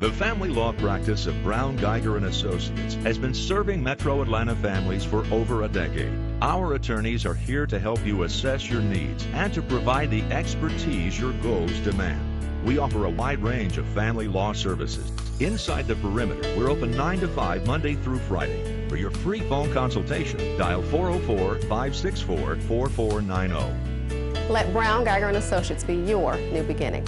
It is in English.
The family law practice of Brown Geiger and Associates has been serving Metro Atlanta families for over a decade. Our attorneys are here to help you assess your needs and to provide the expertise your goals demand. We offer a wide range of family law services. Inside the perimeter, we're open 9 to 5 Monday through Friday. For your free phone consultation, dial 404 564 4490. Let Brown Geiger and Associates be your new beginning.